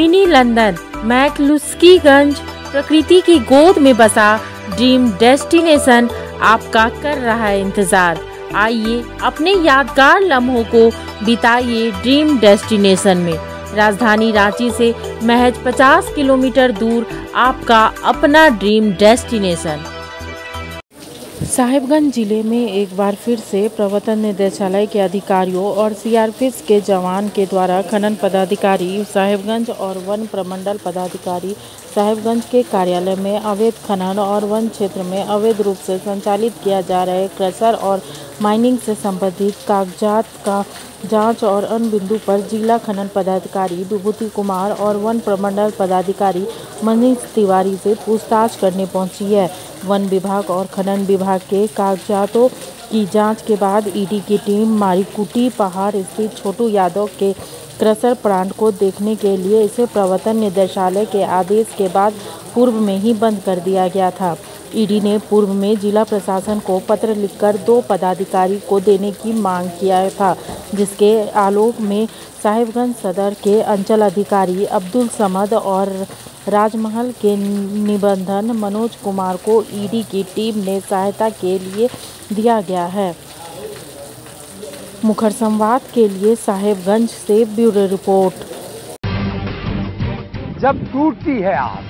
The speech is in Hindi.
मिनी लंदन, मैकलुस्कीगंज, प्रकृति की गोद में बसा ड्रीम डेस्टिनेशन आपका कर रहा है इंतज़ार। आइए अपने यादगार लम्हों को बिताइए ड्रीम डेस्टिनेशन में। राजधानी रांची से महज 50 किलोमीटर दूर आपका अपना ड्रीम डेस्टिनेशन। साहिबगंज ज़िले में एक बार फिर से प्रवर्तन निदेशालय के अधिकारियों और सीआरपीएफ के जवान के द्वारा खनन पदाधिकारी साहिबगंज और वन प्रमंडल पदाधिकारी साहिबगंज के कार्यालय में अवैध खनन और वन क्षेत्र में अवैध रूप से संचालित किया जा रहे क्रशर और माइनिंग से संबंधित कागजात का जाँच और अन्य बिंदु पर जिला खनन पदाधिकारी विभूति कुमार और वन प्रमंडल पदाधिकारी मनीष तिवारी से पूछताछ करने पहुँची है। वन विभाग और खनन विभाग के कागजातों की जाँच के बाद ईडी की टीम मारिकुटी पहाड़ स्थित छोटू यादव के क्रसर प्लांट को देखने के लिए इसे प्रवर्तन निदेशालय के आदेश के बाद पूर्व में ही बंद कर दिया गया था। ईडी ने पूर्व में जिला प्रशासन को पत्र लिखकर दो पदाधिकारी को देने की मांग किया था, जिसके आलोक में साहिबगंज सदर के अंचल अधिकारी अब्दुल समद और राजमहल के निबंधन मनोज कुमार को ईडी की टीम ने सहायता के लिए दिया गया है। मुखर संवाद के लिए साहेबगंज से ब्यूरो रिपोर्ट। जब टूटती है आस